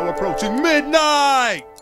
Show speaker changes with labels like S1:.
S1: now approaching midnight.